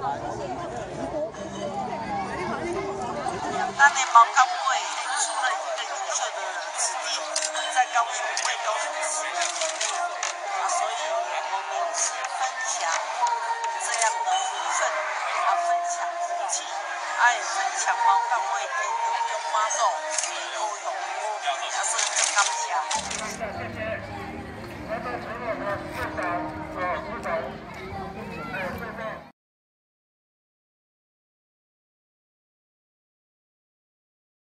那内猫刚位除了一个优秀的子弟，在高雄会高雄市，啊，所以我们是分享这样的福分，啊，分享福气，爱分享猫刚会有用猫狗，也有用，也是很感谢。